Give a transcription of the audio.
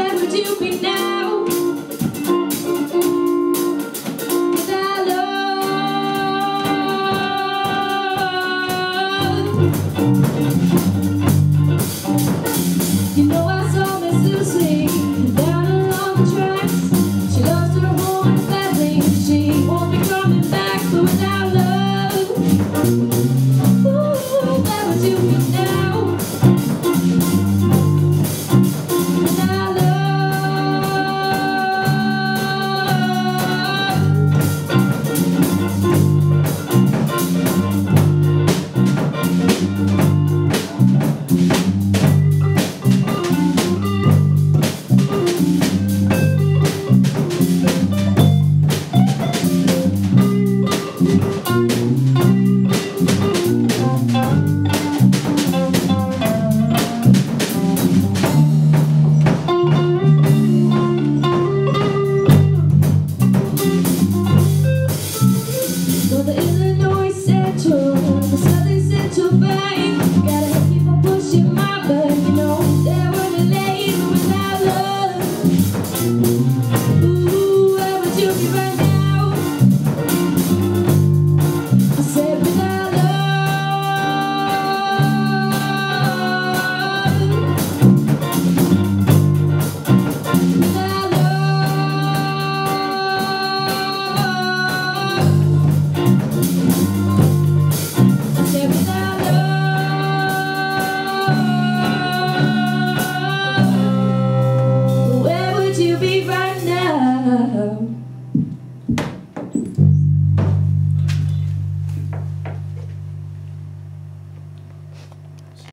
where would you be now? Música